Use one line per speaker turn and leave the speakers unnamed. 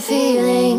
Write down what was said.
feeling.